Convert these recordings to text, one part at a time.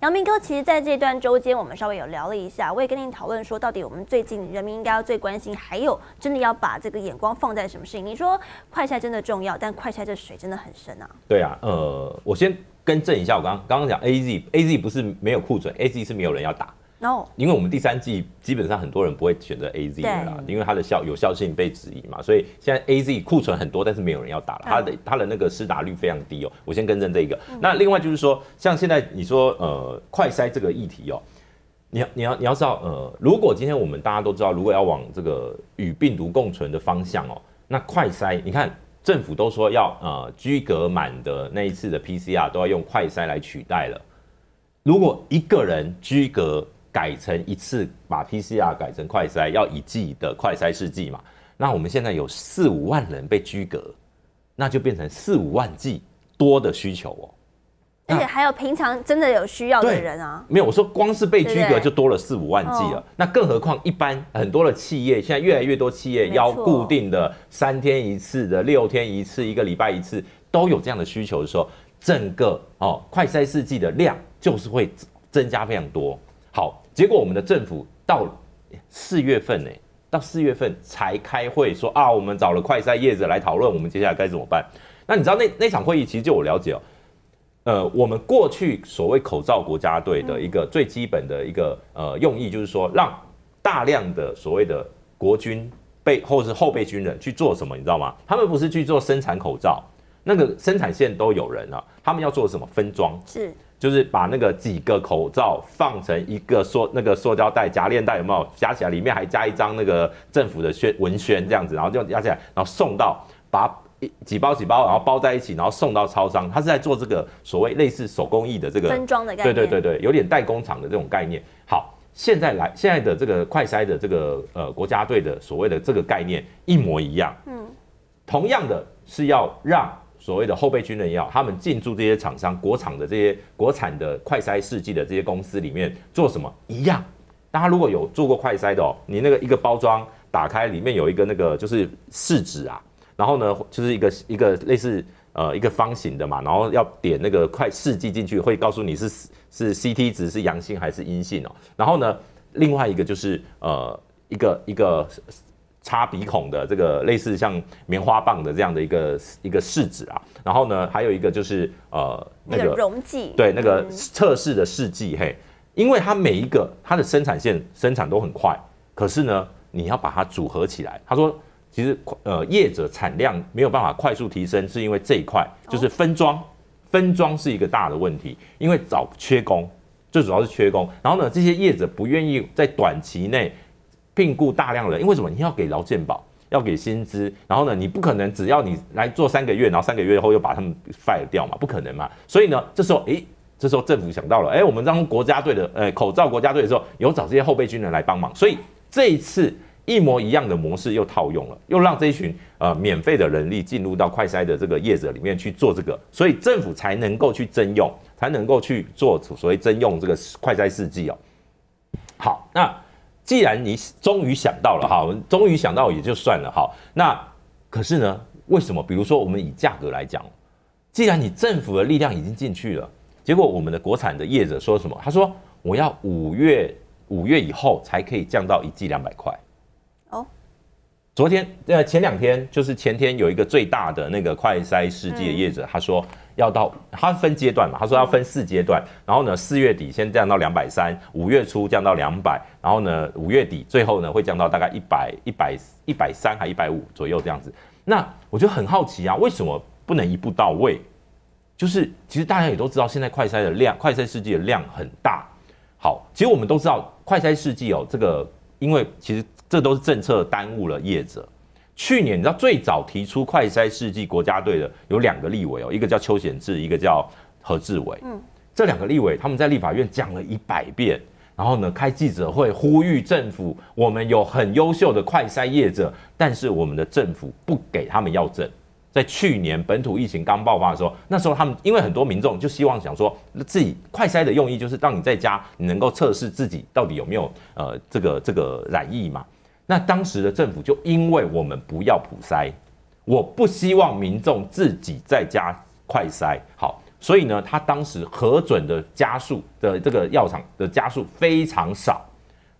杨明哥，其实在这段周间，我们稍微有聊了一下，我也跟您讨论说，到底我们最近人民应该要最关心，还有真的要把这个眼光放在什么事情？你说快筛真的重要，但快筛这水真的很深啊。对啊，呃，我先更正一下，我刚刚刚讲 A Z A Z 不是没有库存，A Z 是没有人要打。因为我们第三季基本上很多人不会选择 A Z 的啦，因为它的效有效性被质疑嘛，所以现在 A Z 库存很多，但是没有人要打了，它的它的那个施打率非常低哦。我先更正这一个。那另外就是说，像现在你说呃快筛这个议题哦，你要你要你要知道呃，如果今天我们大家都知道，如果要往这个与病毒共存的方向哦，那快筛你看政府都说要呃居隔满的那一次的 P C R 都要用快筛来取代了，如果一个人居隔。改成一次把 PCR 改成快筛，要一剂的快筛试剂嘛？那我们现在有四五万人被居隔，那就变成四五万剂多的需求哦。而且还有平常真的有需要的人啊。没有，我说光是被居隔就多了四五万剂了。那更何况一般很多的企业，现在越来越多企业要固定的三天一次的、六天一次、一个礼拜一次都有这样的需求的时候，整个哦快筛试剂的量就是会增加非常多。好。结果我们的政府到四月份呢，到四月份才开会说啊，我们找了快筛业者来讨论，我们接下来该怎么办？那你知道那那场会议其实就我了解哦，呃，我们过去所谓口罩国家队的一个最基本的一个呃用意，就是说让大量的所谓的国军备或是后备军人去做什么，你知道吗？他们不是去做生产口罩，那个生产线都有人了，他们要做什么分装？是。就是把那个几个口罩放成一个塑那个塑胶袋夹链袋有没有夹起来？里面还加一张那个政府的宣文宣这样子，然后就压起来，然后送到把一几包几包，然后包在一起，然后送到超商。他是在做这个所谓类似手工艺的这个分装的概念，对对对对，有点代工厂的这种概念。好，现在来现在的这个快筛的这个呃国家队的所谓的这个概念一模一样，嗯，同样的是要让。所谓的后备军人也好，他们进驻这些厂商、国产的这些国产的快筛试剂的这些公司里面做什么一样？大家如果有做过快筛的哦，你那个一个包装打开，里面有一个那个就是试纸啊，然后呢就是一个一个类似呃一个方形的嘛，然后要点那个快试剂进去，会告诉你是是 CT 值是阳性还是阴性哦。然后呢，另外一个就是呃一个一个。插鼻孔的这个类似像棉花棒的这样的一个一个试纸啊，然后呢，还有一个就是呃那个溶剂，对，那个测试的试剂，嘿，因为它每一个它的生产线生产都很快，可是呢，你要把它组合起来。他说，其实呃业者产量没有办法快速提升，是因为这一块就是分装，分装是一个大的问题，因为找缺工，最主要是缺工。然后呢，这些业者不愿意在短期内。聘雇大量人，因为什么？你要给劳健保，要给薪资，然后呢，你不可能只要你来做三个月，然后三个月后又把他们 fire 掉嘛，不可能嘛。所以呢，这时候，诶，这时候政府想到了，诶，我们当国家队的，呃，口罩国家队的时候，有找这些后备军人来帮忙，所以这一次一模一样的模式又套用了，又让这一群呃免费的人力进入到快筛的这个业者里面去做这个，所以政府才能够去征用，才能够去做所谓征用这个快筛试剂哦。好，那。既然你终于想到了哈，终于想到也就算了哈。那可是呢，为什么？比如说我们以价格来讲，既然你政府的力量已经进去了，结果我们的国产的业者说什么？他说我要五月五月以后才可以降到一季两百块。哦，昨天呃前两天就是前天有一个最大的那个快筛试剂的业者，他说。要到它分阶段嘛？他说要分四阶段，然后呢，四月底先降到两百三，五月初降到两百，然后呢，五月底最后呢会降到大概一百一百一百三还一百五左右这样子。那我就很好奇啊，为什么不能一步到位？就是其实大家也都知道，现在快筛的量，快筛试剂的量很大。好，其实我们都知道快筛试剂哦，这个因为其实这都是政策耽误了业者。去年你知道最早提出快筛试剂国家队的有两个立委哦，一个叫邱显志，一个叫何志伟。嗯，这两个立委他们在立法院讲了一百遍，然后呢开记者会呼吁政府，我们有很优秀的快筛业者，但是我们的政府不给他们要证。在去年本土疫情刚爆发的时候，那时候他们因为很多民众就希望想说，自己快筛的用意就是让你在家你能够测试自己到底有没有呃这个这个染疫嘛。那当时的政府就因为我们不要普筛，我不希望民众自己在家快筛。好，所以呢，他当时核准的加速的这个药厂的加速非常少，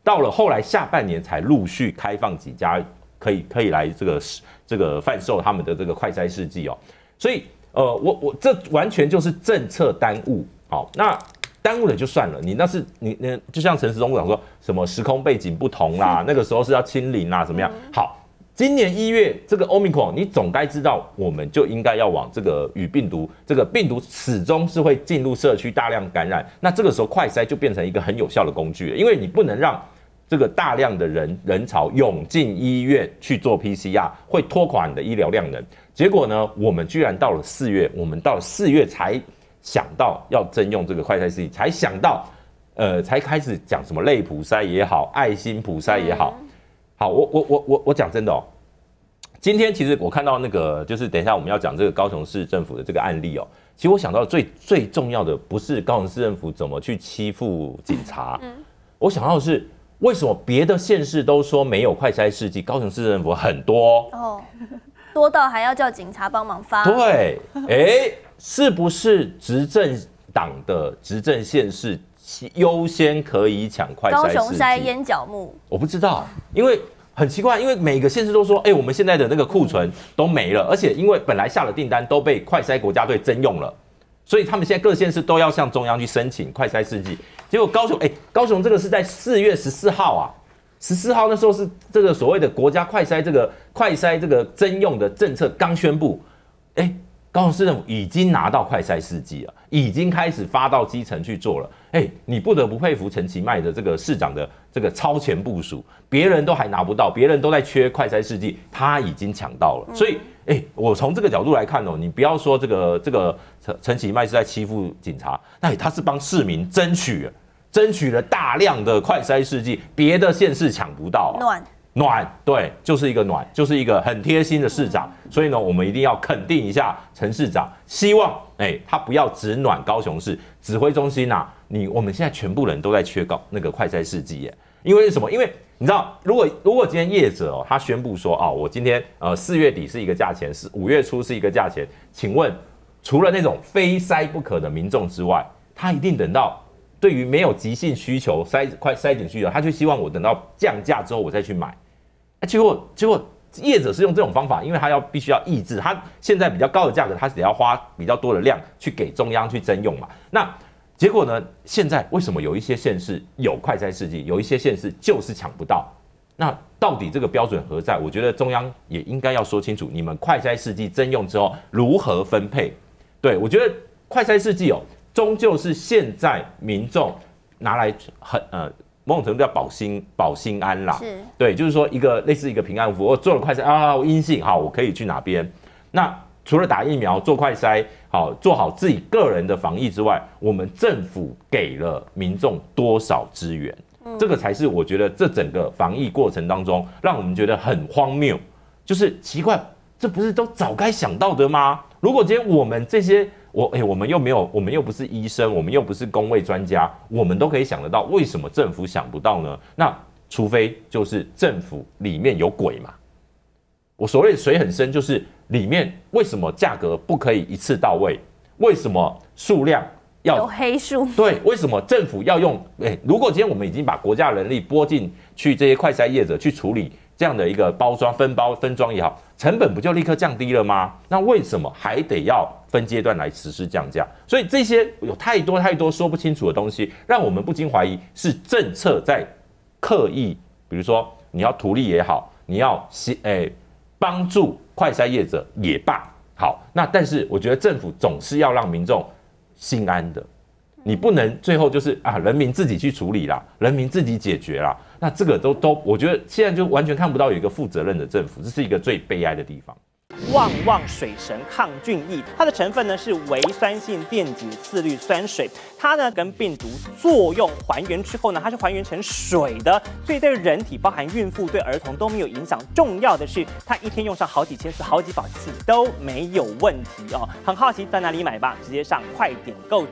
到了后来下半年才陆续开放几家可以可以来这个这个贩售他们的这个快筛试剂哦。所以呃，我我这完全就是政策耽误，好，那耽误了就算了，你那是你那就像陈时中讲说什么时空背景不同啦，那个时候是要清零啦，怎么样？好。今年一月，这个 Omicron，你总该知道，我们就应该要往这个与病毒，这个病毒始终是会进入社区大量感染。那这个时候，快筛就变成一个很有效的工具了，因为你不能让这个大量的人人潮涌进医院去做 PCR，会拖垮你的医疗量能。结果呢，我们居然到了四月，我们到了四月才想到要征用这个快筛试剂，才想到，呃，才开始讲什么类普筛也好，爱心普筛也好。好，我我我我我讲真的哦，今天其实我看到那个，就是等一下我们要讲这个高雄市政府的这个案例哦。其实我想到最最重要的不是高雄市政府怎么去欺负警察，嗯，我想到的是为什么别的县市都说没有快筛试剂，高雄市政府很多哦，多到还要叫警察帮忙发。对，哎，是不是执政党的执政县市？优先可以抢快筛高雄筛烟角木，我不知道，因为很奇怪，因为每个县市都说，哎，我们现在的那个库存都没了，而且因为本来下了订单都被快筛国家队征用了，所以他们现在各县市都要向中央去申请快筛试剂。结果高雄，哎，高雄这个是在四月十四号啊，十四号那时候是这个所谓的国家快筛这个快筛这个征用的政策刚宣布，哎。高雄市政府已经拿到快筛试剂了，已经开始发到基层去做了。哎，你不得不佩服陈其迈的这个市长的这个超前部署，别人都还拿不到，别人都在缺快筛试剂，他已经抢到了。所以，哎，我从这个角度来看哦，你不要说这个这个陈陈其迈是在欺负警察，那他是帮市民争取，争取了大量的快筛试剂，别的县市抢不到。暖。暖对，就是一个暖，就是一个很贴心的市长，所以呢，我们一定要肯定一下陈市长。希望哎，他不要只暖高雄市指挥中心呐，你我们现在全部人都在缺高那个快筛试剂耶。因为什么？因为你知道，如果如果今天业者哦，他宣布说哦，我今天呃四月底是一个价钱，是五月初是一个价钱，请问除了那种非筛不可的民众之外，他一定等到。对于没有急性需求、筛快筛检需求，他就希望我等到降价之后我再去买。结果结果业者是用这种方法，因为他要必须要抑制他现在比较高的价格，他得要花比较多的量去给中央去征用嘛。那结果呢？现在为什么有一些县市有快筛试剂，有一些县市就是抢不到？那到底这个标准何在？我觉得中央也应该要说清楚，你们快筛试剂征用之后如何分配？对我觉得快筛试剂哦。终究是现在民众拿来很呃某种程度叫保心保心安啦，是，对，就是说一个类似一个平安符，我做了快筛啊，我阴性，好，我可以去哪边？那除了打疫苗、做快筛，好，做好自己个人的防疫之外，我们政府给了民众多少资源？这个才是我觉得这整个防疫过程当中让我们觉得很荒谬，就是奇怪，这不是都早该想到的吗？如果今天我们这些。我哎，我们又没有，我们又不是医生，我们又不是工位专家，我们都可以想得到，为什么政府想不到呢？那除非就是政府里面有鬼嘛。我所谓水很深，就是里面为什么价格不可以一次到位？为什么数量要有黑数？对，为什么政府要用？哎，如果今天我们已经把国家人力拨进去，这些快筛业者去处理。这样的一个包装分包分装也好，成本不就立刻降低了吗？那为什么还得要分阶段来实施降价？所以这些有太多太多说不清楚的东西，让我们不禁怀疑是政策在刻意，比如说你要图利也好，你要协诶帮助快筛业者也罢，好，那但是我觉得政府总是要让民众心安的。你不能最后就是啊，人民自己去处理啦，人民自己解决啦。那这个都都，我觉得现在就完全看不到有一个负责任的政府，这是一个最悲哀的地方。旺旺水神抗菌液，它的成分呢是微酸性电解次氯酸水，它呢跟病毒作用还原之后呢，它是还原成水的，所以对人体，包含孕妇、对儿童都没有影响。重要的是，它一天用上好几千次、好几百次都没有问题哦。很好奇在哪里买吧？直接上快点购。